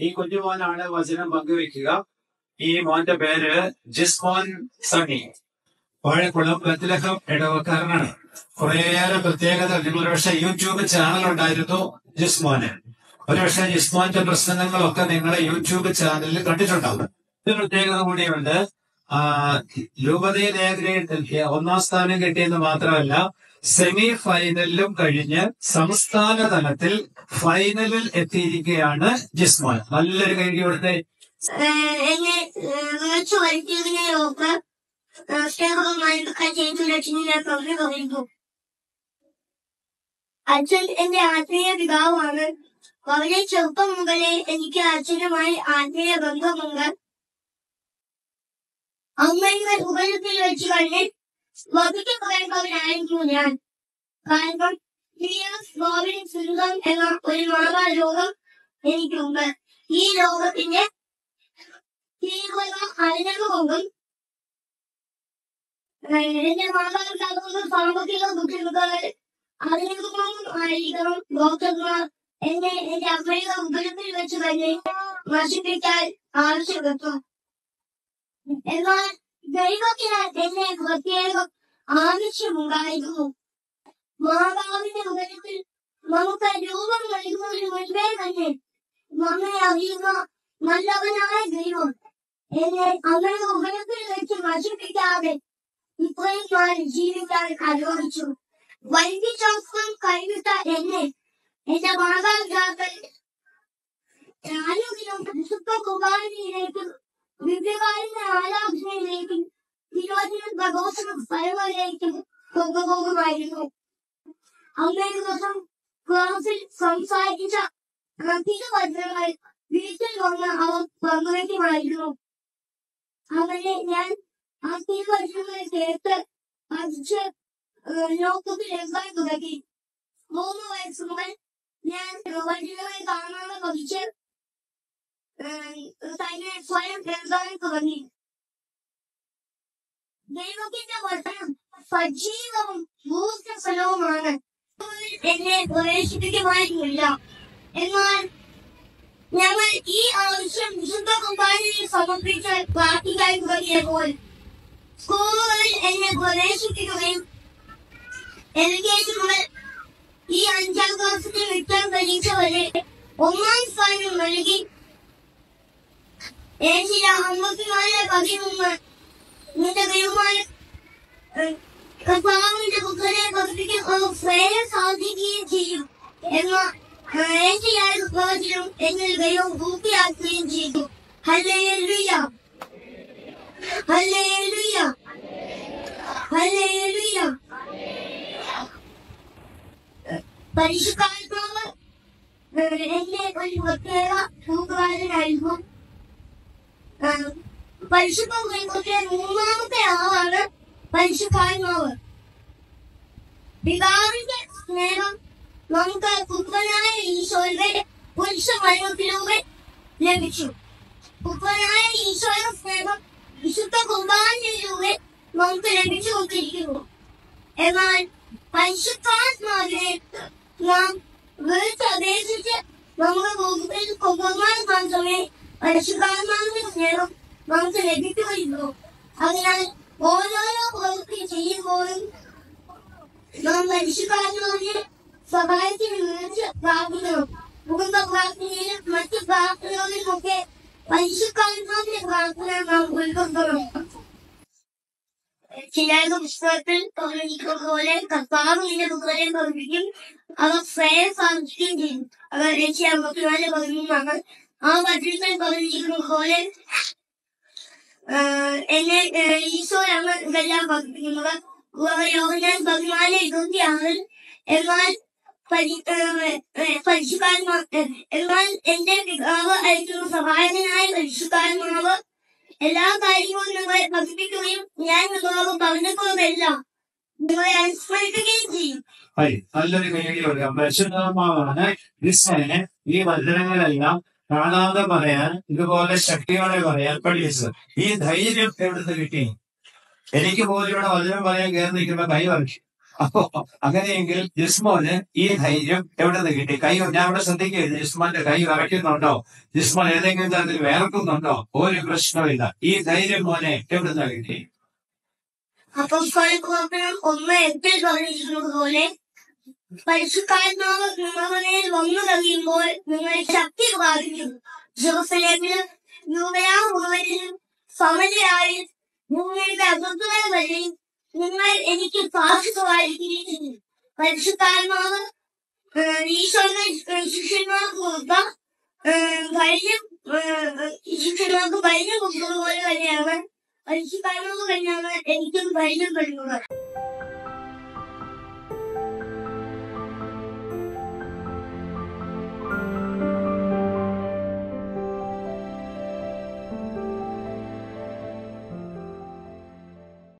ഈ കുഞ്ഞുമോനാണ് വചനം പങ്കുവെക്കുക. ഈ മോന്റെ പേര് ജിസ്മോൻ സണ്ണി. വാഴക്കുളം ബത്ലഹം ഇടവക്കാരനാണ്. കുറേയേറെ പ്രത്യേകത. നിങ്ങളൊരു പക്ഷെ യൂട്യൂബ് ചാനൽ ഉണ്ടായിരുന്നു ജിസ്മോന്. ഒരുപക്ഷെ ജിസ്മോന്റെ പ്രസംഗങ്ങളൊക്കെ നിങ്ങളെ യൂട്യൂബ് ചാനലിൽ കണ്ടിട്ടുണ്ടാവും. ഒരു പ്രത്യേകത കൂടിയുണ്ട്. രൂപതയിൽ എ ഗ്രേഡ് ഒന്നാം സ്ഥാനം കിട്ടിയെന്ന് മാത്രമല്ല സെമി ഫൈനലിലും കഴിഞ്ഞ് സംസ്ഥാന തലത്തിൽ ഫൈനലിൽ എത്തിയിരിക്കുകയാണ് ജിസ്മോൻ. നല്ലൊരു കൈ കൊടുത്തെ. അച്ഛൻ എന്റെ ആത്മീയ പിതാവാണ്. വളരെ ചെറുപ്പം മുതലേ എനിക്ക് അച്ഛനുമായി ആത്മീയ ബന്ധമുണ്ട്. അമ്മയുടെ ഉപരത്തിൽ വെച്ച് തന്നെ വധിക്കപ്പെടേണ്ടവനായിരുന്നു ഞാൻ. കാരണം ബോബിൻ സിൻഡ്രോം എന്ന ഒരു മാറാരോഗം എനിക്കുണ്ട്. ഈ രോഗത്തിന്റെ തീവ്രത അറിഞ്ഞതുകൊണ്ടും ഏഹ് എന്റെ മാതാപിതാക്കൾക്ക് സാമ്പത്തിക ബുദ്ധിമുട്ടുകൾ അറിഞ്ഞതുകൊണ്ടും ആയിരിക്കണം ഡോക്ടർമാർ എന്നെ എന്റെ അമ്മയുടെ ഉപരത്തിൽ വെച്ച് തന്നെ നശിപ്പിക്കാൻ ആവശ്യപ്പെട്ടു. എന്നാൽ ദൈവത്തിന് എന്നെ പ്രത്യേകം ആവശ്യമുണ്ടായിരുന്നു മാതാവിന്റെ ഉദരത്തിൽ നമുക്ക് രൂപം നൽകുന്നതിന് മുൻപേ തന്നെ നമ്മെ അറിയുന്ന നല്ലവനായ ദൈവം എന്നെ അവരുടെ ഉപരത്തിൽ വെച്ച് നശിപ്പിക്കാതെ ഇത്രയും നാൾ ജീവിക്കാൻ അനുവദിച്ചു വൈദ്യശാസ്ത്രം കൈവിട്ട എന്നെ എന്റെ മാതാപിതാക്കൾ ആരോഗ്യം വിശുദ്ധ കുമാരനിലേക്കും ദിവ്യകാലിന്റെ ആരാധനയിലേക്കും തിരുവചന പ്രഘോഷണ സ്ഥലങ്ങളിലേക്കും കൊണ്ടുപോകുമായിരുന്നു അന്നേ ദിവസം ക്ലാസ്സിൽ സംസാരിച്ച പ്രത്യേക വചനങ്ങൾ വീട്ടിൽ വന്ന് അവർ പങ്കുവയ്ക്കുമായിരുന്നു. അങ്ങനെ ഞാൻ ആ തിരുവചനങ്ങൾ കേട്ട് പഠിച്ച് ലോകത്തിൽ എഴുതാൻ തുടങ്ങി? മൂന്ന് വയസ്സ് മുതൽ ഞാൻ വചനങ്ങൾ കാണാതെ പഠിച്ച് ഏഹ് തന്നെ സ്വയം എഴുതാൻ തുടങ്ങി ദൈവത്തിന്റെ വചനം സജീവവും ഊർജ്ജസ്വലവുമാണ് എന്നെ പ്രവേശിപ്പിക്കുമായിരുന്നില്ല എന്നാൽ ഞങ്ങൾ ഈ ആവശ്യം വിശുദ്ധ കുർബാനയിൽ സമർപ്പിച്ച് പ്രാർത്ഥിക്കാൻ തുടങ്ങിയപ്പോൾ സ്കൂളുകളിൽ എന്നെ പ്രവേശിപ്പിക്കുകയും എൽ കെ ജി മുതൽ ഈ അഞ്ചാം ക്ലാസ്സിൽ വിട്ടാൻ പരീക്ഷ വരെ ഒന്നാം സ്ഥാനം നൽകി ഏച്ചിയ അമ്പത്തിനാല് പതിമൂന്ന് നിന്റെ ദൈവമായ കർത്താവിന്റെ പുത്രനെ പഠിപ്പിക്കാൻ അവർ സ്വയം സാധിക്കുകയും ചെയ്യും എന്ന ഏച്ചിയായ പ്രവചനം എന്നിൽ ദൈവം പൂർത്തിയാക്കുകയും ചെയ്തു ഹല്ലേലൂയ ഹല്ലേലൂയ ഹല്ലേലൂയ പരിശുദ്ധാത്മാവ് എന്നെ ഒരു പ്രത്യേക കൂട്ടുകാരനായിരുന്നു പരിശുദ്ധ ദൈവത്തിലെ മൂന്നാമത്തെ ആളാണ് പരിശുദ്ധാത്മാവ് പിതാവിന്റെ സ്നേഹം നമുക്ക് പുത്രനായ ഈശോയുടെ പുരുഷ മരണത്തിലൂടെ ലഭിച്ചു പുത്രനായ ഈശോയുടെ സ്നേഹം വിശുദ്ധ കുർബാനയിലൂടെ നമുക്ക് ലഭിച്ചുകൊണ്ടിരിക്കുന്നു എന്നാൽ പരിശുദ്ധാത്മാവിനെ നാം വിളിച്ചപേക്ഷിച്ച് നമ്മുടെ മുമ്പിൽ കൊണ്ടുവന്നാൽ മാത്രമേ പരിശുദ്ധാത്മാവിന്റെ സ്നേഹം നമുക്ക് ലഭിക്കുകയുള്ളൂ അതിനാൽ ഓരോരോ പ്രവൃത്തി ചെയ്യുമ്പോഴും നാം പരിശുദ്ധാത്മാവിനെ സഹായത്തിന് വിളിച്ച് പ്രാർത്ഥിക്കണം കുടുംബ പ്രാർത്ഥനയിലും മറ്റു പ്രാർത്ഥനകളിലുമൊക്കെ പരിശുദ്ധാത്മാവിന്റെ പ്രാർത്ഥന നാം ഉൾക്കൊള്ളണം ചിലരുടെ പുസ്തകത്തിൽ പറഞ്ഞിരിക്കുന്ന പോലെ കർത്താവ് നിന്റെ പുത്രനെ പഠിപ്പിക്കും അവർ സ്വയം സാധിക്കുകയും ചെയ്യും അവർ രക്ഷ അമ്പത്തിനാല് പതിമൂന്നാണ് ആ വചനത്തിൽ പറഞ്ഞിരിക്കുന്ന പോലെ ആഹ് എന്നെ ആഹ് ഈശോയാണ് ഇതെല്ലാം പഠിപ്പിക്കുന്നത് യോഹനാൻ പതിനാല് ഇരുപത്തി ആറിൽ എന്നാൽ പരി- ആഹ് ഏഹ് പരിശുദ്ധാത്മാ ഏഹ് എന്നാൽ എന്റെ പിതാവ് അയക്കുന്ന സഹായകനായ പരിശുദ്ധാത്മാവ് എല്ലാ കാര്യങ്ങളും നിങ്ങളെ പഠിപ്പിക്കുകയും ഞാൻ നിങ്ങളോട് പറഞ്ഞപ്പോഴെല്ലാം നിങ്ങളെ അനുസ്മരിക്കുകയും ചെയ്യും ഹൈ നല്ലൊരു കൈയടി കൊടുക്കാം പരിശുദ്ധാത്മാവാണ് ക്രിസ്ത്യനെ ഈ വചനങ്ങളെല്ലാം കാണാതെ പറയാൻ ഇതുപോലെ ശക്തിയോടെ പറയാൻ പഠിപ്പിച്ചത്. ഈ ധൈര്യം എവിടുന്ന് കിട്ടി? എനിക്ക് പോലും ഇവിടെ വചനം പറയാൻ കയറി നിൽക്കുമ്പോ കൈ വരച്ചു അപ്പോ അങ്ങനെയെങ്കിൽ ജിസ്മോന് ഈ ധൈര്യം എവിടെ നിന്ന് കിട്ടി? കൈ ഞാൻ ഇവിടെ ശ്രദ്ധിക്കുക ജിസ്മോന്റെ കൈ വരയ്ക്കുന്നുണ്ടോ? ജിസ്മോൻ ഏതെങ്കിലും തരത്തിൽ വേർക്കുന്നുണ്ടോ? ഒരു പ്രശ്നമില്ല ഈ ധൈര്യം മോനെ എവിടെ നിന്ന് കിട്ടി? അപ്പൊ ഒന്ന് എട്ടിൽ പറഞ്ഞിരിക്കുന്നത് പരിശുദ്ധാത്മാവ് നിങ്ങളുടെ വന്നു കഴിയുമ്പോൾ നിങ്ങൾ ശക്തി പ്രാപിക്കും ജെറുസലേമിലും യൂതയാ മുഴുവനിലും സമരയായി നിങ്ങളുടെ അകത്തുകൾ വഴി നിങ്ങൾ എനിക്ക് സാക്ഷികളായിരിക്കും പരിശുദ്ധാത്മാവ് ഏഹ്, ഈശോയുടെ ശിഷ്യന്മാർക്ക് കൊടുത്ത കഴിഞ്ഞ ശിഷ്യന്മാർക്ക് കഴിഞ്ഞ കൊടുത്തതുപോലെ തന്നെയാണ്. പരിശുദ്ധാത്മാവ് തന്നെയാണ് എനിക്കും പരിചയപ്പെടുന്നത്